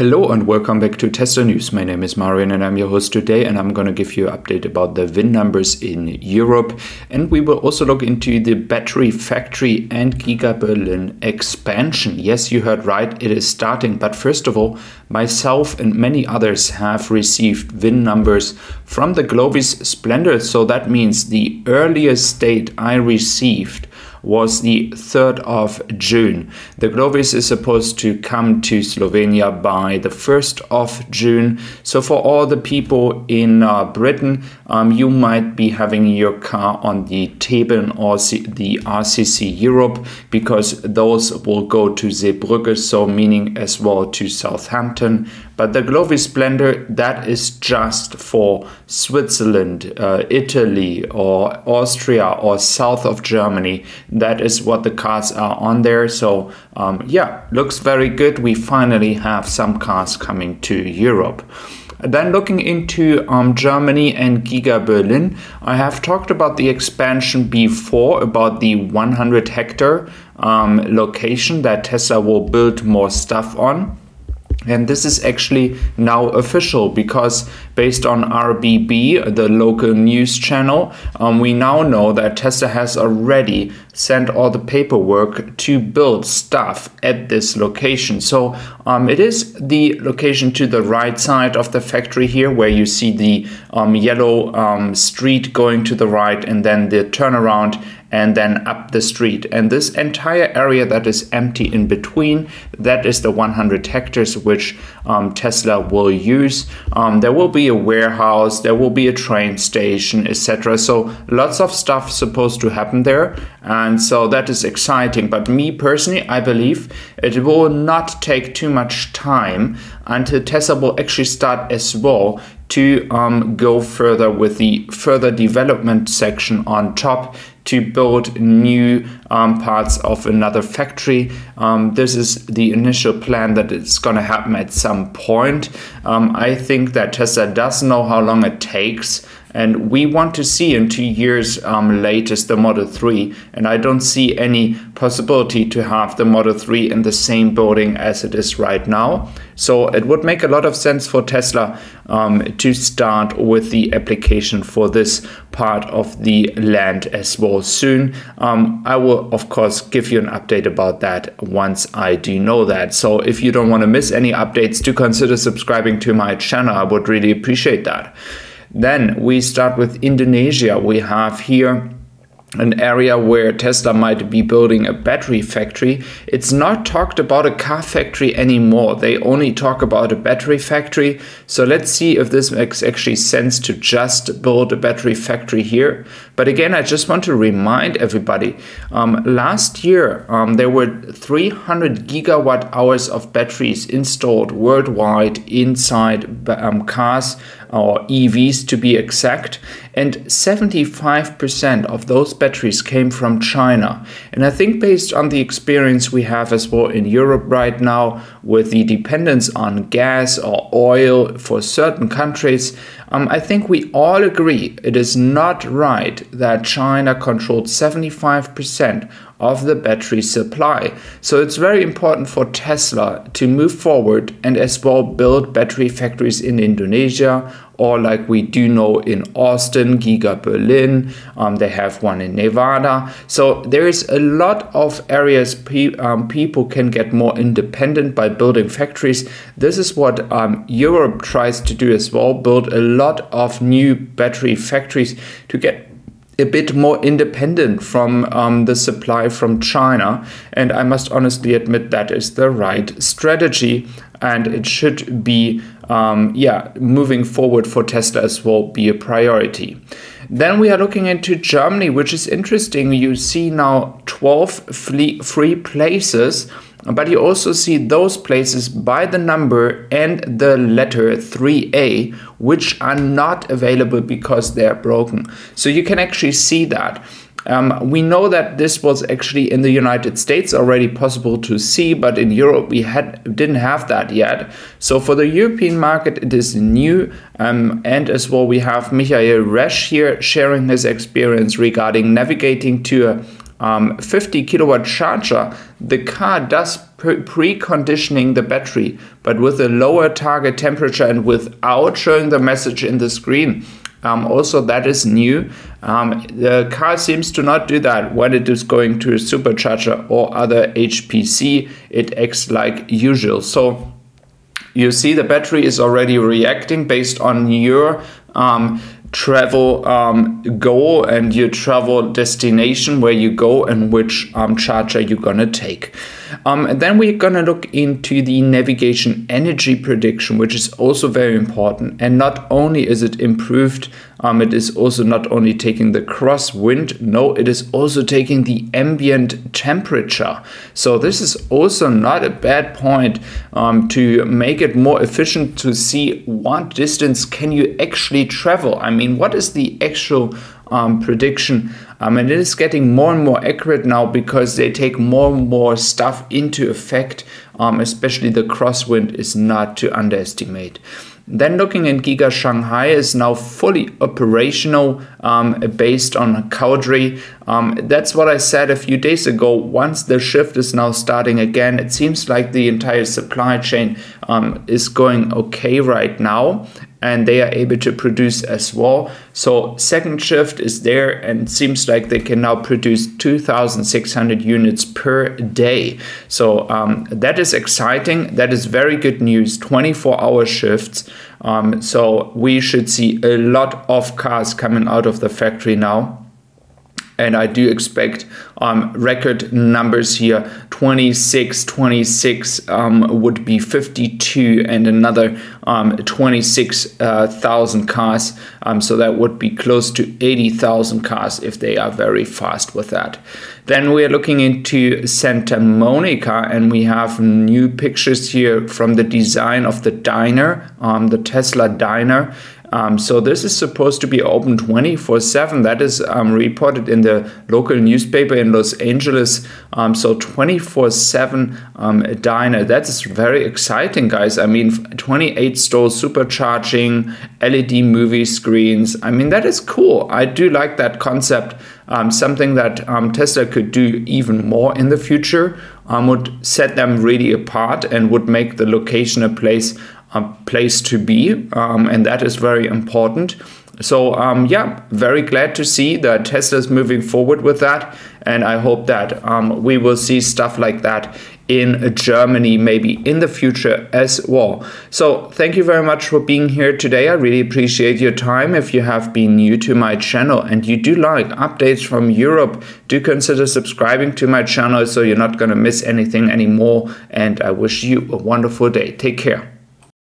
Hello and welcome back to Tesla News. My name is Marian and I'm your host today and I'm going to give you an update about the VIN numbers in Europe and we will also look into the battery factory and Giga Berlin expansion. Yes, you heard right, it is starting, but first of all, myself and many others have received VIN numbers from the Glovis Splendor, so that means the earliest date I received was the 3rd of June. The Glovis is supposed to come to Slovenia by the 1st of June. So, for all the people in uh, Britain, um, you might be having your car on the Theban or the RCC Europe because those will go to Zeebrugge, so meaning as well to Southampton. But the Glovis Splendor, that is just for Switzerland, uh, Italy, or Austria, or south of Germany. That is what the cars are on there. So, um, yeah, looks very good. We finally have some cars coming to Europe. Then looking into um, Germany and Giga Berlin, I have talked about the expansion before, about the 100 hectare um, location that Tesla will build more stuff on. And this is actually now official because, based on RBB, the local news channel, um, we now know that Tesla has already sent all the paperwork to build stuff at this location. So um, it is the location to the right side of the factory here, where you see the um, yellow um, street going to the right, and then the turnaround and then up the street. And this entire area that is empty in between, that is the 100 hectares which um, Tesla will use. Um, there will be a warehouse, there will be a train station, etc. So lots of stuff supposed to happen there. And so that is exciting. But me personally, I believe it will not take too much time until Tesla will actually start as well to um, go further with the further development section on top to build new um, parts of another factory. Um, this is the initial plan that it's going to happen at some point. Um, I think that Tesla does know how long it takes and we want to see in two years um, latest the Model 3 and I don't see any possibility to have the Model 3 in the same building as it is right now. So it would make a lot of sense for Tesla um, to start with the application for this part of the land as well soon. Um, I will of course give you an update about that once I do know that. So if you don't want to miss any updates, do consider subscribing to my channel. I would really appreciate that. Then we start with Indonesia. We have here an area where Tesla might be building a battery factory. It's not talked about a car factory anymore. They only talk about a battery factory. So let's see if this makes actually sense to just build a battery factory here. But again, I just want to remind everybody um, last year um, there were 300 gigawatt hours of batteries installed worldwide inside um, cars or EVs to be exact, and 75% of those batteries came from China. And I think, based on the experience we have as well in Europe right now, with the dependence on gas or oil for certain countries, um, I think we all agree it is not right that China controlled 75% of the battery supply. So it's very important for Tesla to move forward and as well build battery factories in Indonesia or like we do know in Austin, Giga Berlin, um, they have one in Nevada. So there is a lot of areas pe um, people can get more independent by building factories. This is what um, Europe tries to do as well, build a lot of new battery factories to get a bit more independent from um, the supply from China. And I must honestly admit that is the right strategy. And it should be, um, yeah, moving forward for Tesla as well be a priority. Then we are looking into Germany, which is interesting. You see now 12 free places but you also see those places by the number and the letter 3A, which are not available because they're broken. So you can actually see that. Um, we know that this was actually in the United States already possible to see, but in Europe we had didn't have that yet. So for the European market, it is new. Um, and as well, we have Michael Resch here sharing his experience regarding navigating to a um, 50 kilowatt charger, the car does preconditioning the battery, but with a lower target temperature and without showing the message in the screen. Um, also, that is new. Um, the car seems to not do that when it is going to a supercharger or other HPC. It acts like usual. So you see the battery is already reacting based on your um, travel um, goal and your travel destination where you go and which um, charger you're gonna take. Um, and then we're gonna look into the navigation energy prediction, which is also very important. And not only is it improved, um, it is also not only taking the crosswind, no, it is also taking the ambient temperature. So this is also not a bad point um, to make it more efficient to see what distance can you actually travel. I mean, what is the actual um, prediction. Um, and it is getting more and more accurate now because they take more and more stuff into effect, um, especially the crosswind is not to underestimate. Then looking at Giga Shanghai is now fully operational um, based on Cowdrey. Um, that's what I said a few days ago. Once the shift is now starting again, it seems like the entire supply chain um, is going okay right now and they are able to produce as well. So second shift is there and seems like they can now produce 2,600 units per day. So um, that is exciting. That is very good news. 24 hour shifts. Um, so we should see a lot of cars coming out of the factory now and I do expect um, record numbers here 26, 26 um, would be 52, and another um, 26,000 uh, cars. Um, so that would be close to 80,000 cars if they are very fast with that. Then we are looking into Santa Monica, and we have new pictures here from the design of the diner, um, the Tesla diner. Um, so this is supposed to be open 24/7. That is um, reported in the local newspaper in Los Angeles. Um, so 24/7 um, diner. That is very exciting, guys. I mean, 28 stalls, supercharging, LED movie screens. I mean, that is cool. I do like that concept. Um, something that um, Tesla could do even more in the future would set them really apart and would make the location a place a place to be, um, and that is very important. So um, yeah, very glad to see that Tesla is moving forward with that, and I hope that um, we will see stuff like that in Germany maybe in the future as well. So thank you very much for being here today. I really appreciate your time. If you have been new to my channel and you do like updates from Europe, do consider subscribing to my channel so you're not going to miss anything anymore. And I wish you a wonderful day. Take care.